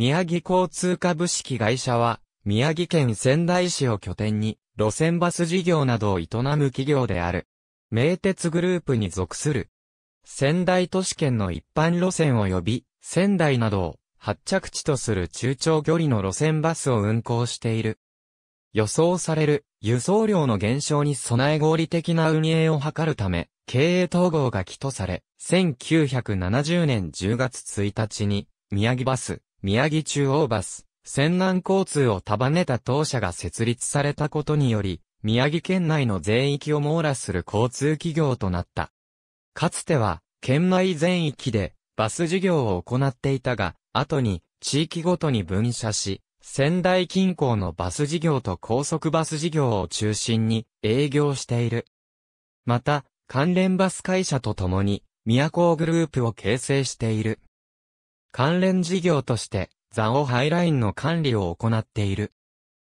宮城交通株式会社は、宮城県仙台市を拠点に、路線バス事業などを営む企業である。名鉄グループに属する。仙台都市圏の一般路線及び、仙台などを発着地とする中長距離の路線バスを運行している。予想される輸送量の減少に備え合理的な運営を図るため、経営統合が起とされ、1970年10月1日に、宮城バス、宮城中央バス、仙南交通を束ねた当社が設立されたことにより、宮城県内の全域を網羅する交通企業となった。かつては、県内全域でバス事業を行っていたが、後に地域ごとに分社し、仙台近郊のバス事業と高速バス事業を中心に営業している。また、関連バス会社と共に、宮古グループを形成している。関連事業として、ザオハイラインの管理を行っている。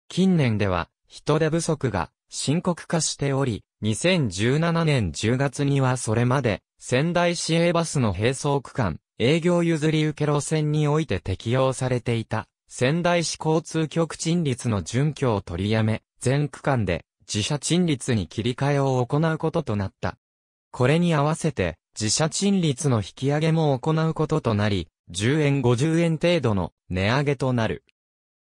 近年では、人手不足が深刻化しており、2017年10月にはそれまで、仙台市営バスの並走区間、営業譲り受け路線において適用されていた、仙台市交通局賃率の準拠を取りやめ、全区間で自社賃率に切り替えを行うこととなった。これに合わせて、自社賃率の引き上げも行うこととなり、10円50円程度の値上げとなる。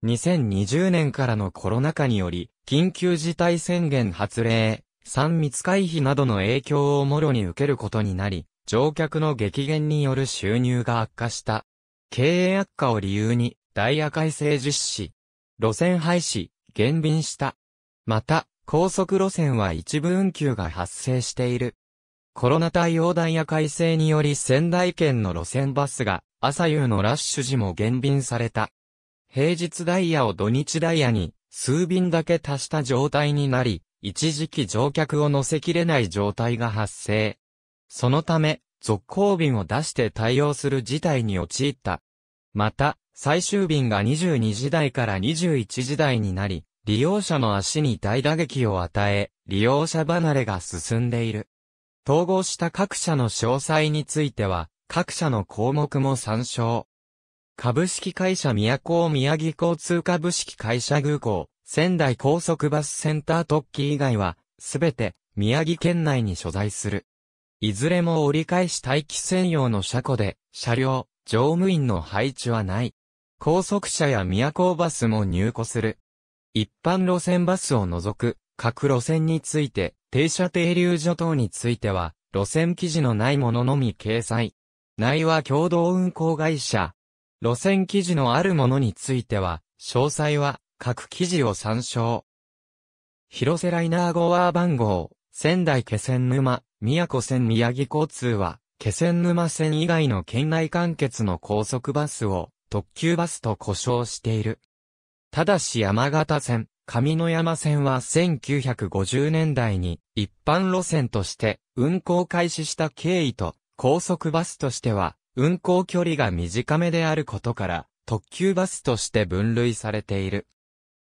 2020年からのコロナ禍により、緊急事態宣言発令、3密回避などの影響をもろに受けることになり、乗客の激減による収入が悪化した。経営悪化を理由に、ダイヤ改正実施。路線廃止、減便した。また、高速路線は一部運休が発生している。コロナ対応ダイヤ改正により仙台県の路線バスが朝夕のラッシュ時も減便された。平日ダイヤを土日ダイヤに数便だけ足した状態になり、一時期乗客を乗せきれない状態が発生。そのため、続行便を出して対応する事態に陥った。また、最終便が22時台から21時台になり、利用者の足に大打撃を与え、利用者離れが進んでいる。統合した各社の詳細については、各社の項目も参照。株式会社宮古宮城交通株式会社空港、仙台高速バスセンター特急以外は、すべて宮城県内に所在する。いずれも折り返し待機専用の車庫で、車両、乗務員の配置はない。高速車や宮古バスも入庫する。一般路線バスを除く各路線について、停車停留所等については、路線記事のないもののみ掲載。内は共同運行会社。路線記事のあるものについては、詳細は各記事を参照。広瀬ライナーゴア番号、仙台気仙沼、宮古線宮城交通は、気仙沼線以外の県内完結の高速バスを特急バスと呼称している。ただし山形線、上野山線は1950年代に一般路線として運行開始した経緯と高速バスとしては運行距離が短めであることから特急バスとして分類されている。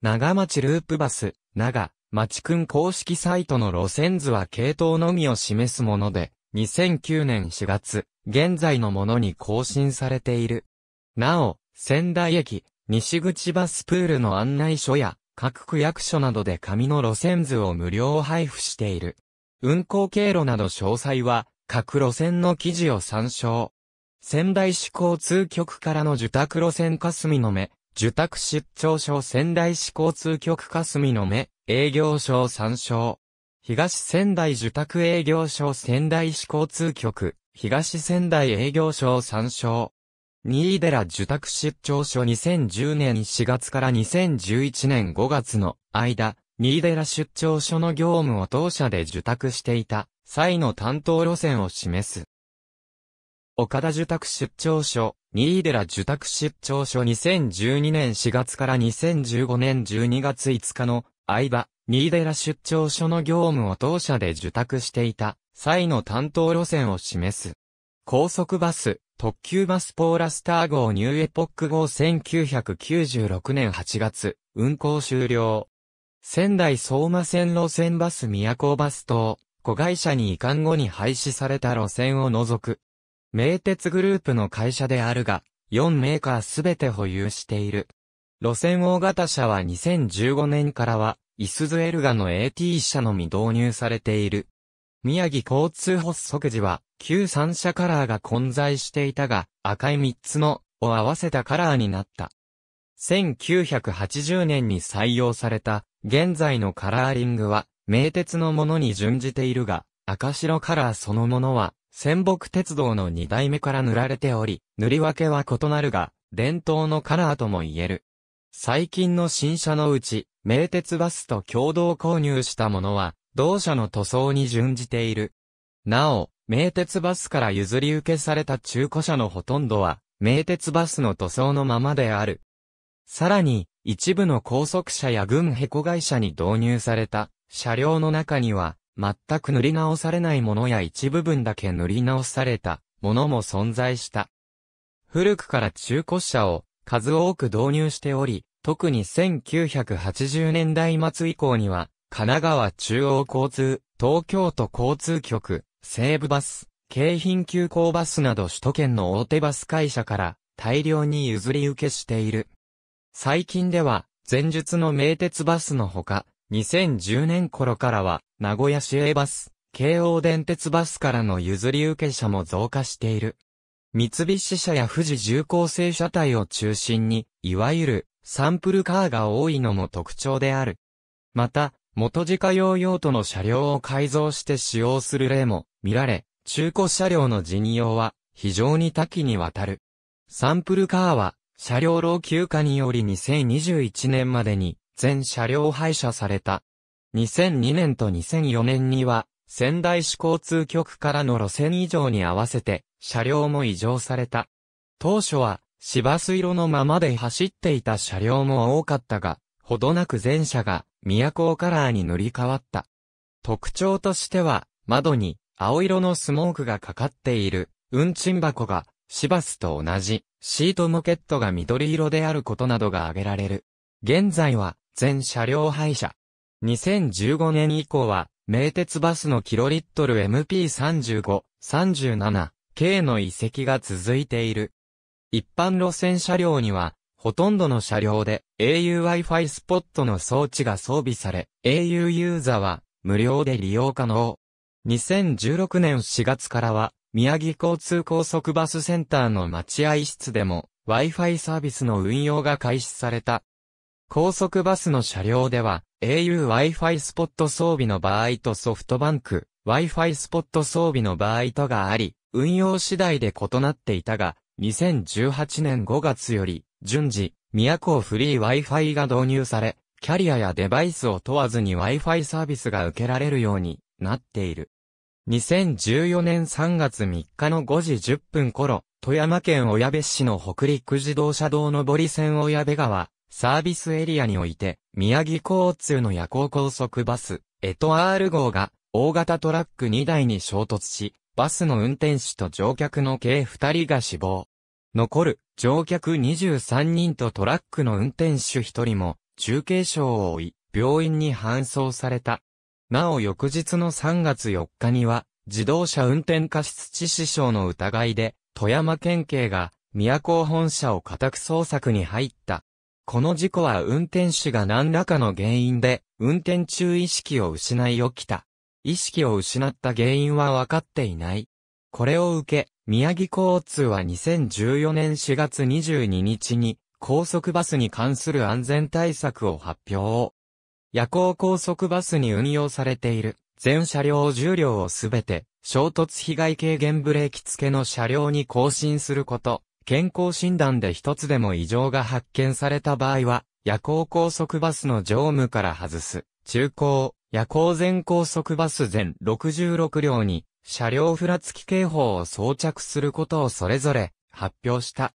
長町ループバス、長、町くん公式サイトの路線図は系統のみを示すもので、2009年4月、現在のものに更新されている。なお、仙台駅、西口バスプールの案内所や、各区役所などで紙の路線図を無料配布している。運行経路など詳細は、各路線の記事を参照。仙台市交通局からの受託路線霞の目、受託出張所仙台市交通局霞の目、営業所を参照。東仙台受託営業所仙台市交通局、東仙台営業所を参照。新井寺受託出張所2010年4月から2011年5月の間、新井寺出張所の業務を当社で受託していた際の担当路線を示す。岡田受託出張所、新井寺受託出張所2012年4月から2015年12月5日の間、新井寺出張所の業務を当社で受託していた際の担当路線を示す。高速バス、特急バスポーラスター号ニューエポック号1996年8月、運行終了。仙台相馬線路線バス宮古バス等、子会社に移管後に廃止された路線を除く。名鉄グループの会社であるが、4メーカーすべて保有している。路線大型車は2015年からは、イスズエルガの AT 車のみ導入されている。宮城交通発足時は、旧三車カラーが混在していたが、赤い3つの、を合わせたカラーになった。1980年に採用された、現在のカラーリングは、名鉄のものに準じているが、赤白カラーそのものは、仙北鉄道の2代目から塗られており、塗り分けは異なるが、伝統のカラーとも言える。最近の新車のうち、名鉄バスと共同購入したものは、同社の塗装に準じている。なお、名鉄バスから譲り受けされた中古車のほとんどは、名鉄バスの塗装のままである。さらに、一部の高速車や軍ヘコ会社に導入された車両の中には、全く塗り直されないものや一部分だけ塗り直されたものも存在した。古くから中古車を数多く導入しており、特に1980年代末以降には、神奈川中央交通、東京都交通局、西武バス、京浜急行バスなど首都圏の大手バス会社から大量に譲り受けしている。最近では、前述の名鉄バスのほか、2010年頃からは、名古屋市営バス、京王電鉄バスからの譲り受け車も増加している。三菱車や富士重工製車体を中心に、いわゆるサンプルカーが多いのも特徴である。また、元自家用用途の車両を改造して使用する例も見られ、中古車両の人用は非常に多岐にわたる。サンプルカーは車両老朽化により2021年までに全車両廃車された。2002年と2004年には、仙台市交通局からの路線異常に合わせて、車両も異常された。当初は、市バス色のままで走っていた車両も多かったが、ほどなく全車が、都をカラーに塗り替わった。特徴としては、窓に、青色のスモークがかかっている、運賃箱が、市バスと同じ、シートモケットが緑色であることなどが挙げられる。現在は、全車両廃車。2015年以降は、名鉄バスのキロリットル MP35、37、K の遺跡が続いている。一般路線車両には、ほとんどの車両で au Wi-Fi スポットの装置が装備され、au ユーザーは無料で利用可能。2016年4月からは、宮城交通高速バスセンターの待合室でも Wi-Fi サービスの運用が開始された。高速バスの車両では、au Wi-Fi スポット装備の場合とソフトバンク Wi-Fi スポット装備の場合とがあり、運用次第で異なっていたが、2018年5月より、順次、宮古フリー Wi-Fi が導入され、キャリアやデバイスを問わずに Wi-Fi サービスが受けられるようになっている。2014年3月3日の5時10分頃、富山県小矢部市の北陸自動車道上り線小矢部川、サービスエリアにおいて、宮城交通の夜行高速バス、エト R 号が、大型トラック2台に衝突し、バスの運転手と乗客の計2人が死亡。残る乗客23人とトラックの運転手1人も中継傷を負い、病院に搬送された。なお翌日の3月4日には、自動車運転過失致死傷の疑いで、富山県警が、宮古本社を家宅捜索に入った。この事故は運転手が何らかの原因で、運転中意識を失い起きた。意識を失った原因は分かっていない。これを受け、宮城交通は2014年4月22日に、高速バスに関する安全対策を発表。夜行高速バスに運用されている、全車両重量をすべて、衝突被害軽減ブレーキ付けの車両に更新すること。健康診断で一つでも異常が発見された場合は、夜行高速バスの乗務から外す、中高、夜行全高速バス全66両に、車両ふらつき警報を装着することをそれぞれ発表した。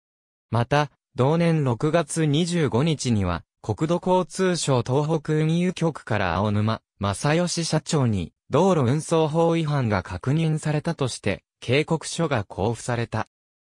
また、同年6月25日には、国土交通省東北運輸局から青沼、正義社長に、道路運送法違反が確認されたとして、警告書が交付された。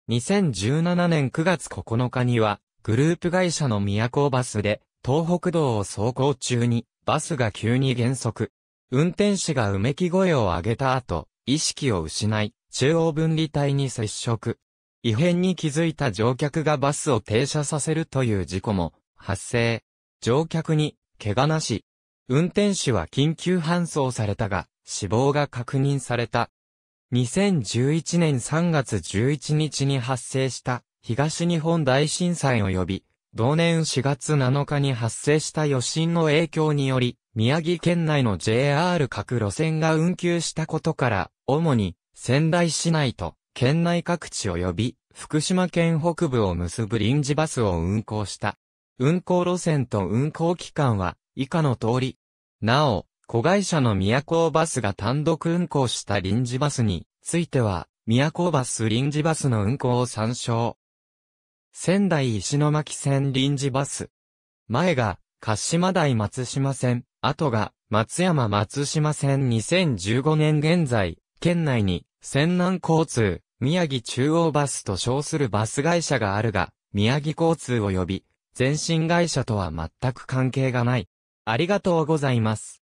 2017年9月9日には、グループ会社の宮古バスで、東北道を走行中に、バスが急に減速。運転士がうめき声を上げた後、意識を失い、中央分離帯に接触。異変に気づいた乗客がバスを停車させるという事故も発生。乗客に怪我なし。運転手は緊急搬送されたが、死亡が確認された。2011年3月11日に発生した東日本大震災及び、同年4月7日に発生した余震の影響により、宮城県内の JR 各路線が運休したことから、主に仙台市内と県内各地及び福島県北部を結ぶ臨時バスを運行した。運行路線と運行期間は以下の通り。なお、子会社の宮古バスが単独運行した臨時バスについては、宮古バス臨時バスの運行を参照。仙台石巻線臨時バス。前が、鹿島台松島線、後が、松山松島線2015年現在、県内に、仙南交通、宮城中央バスと称するバス会社があるが、宮城交通及び、全身会社とは全く関係がない。ありがとうございます。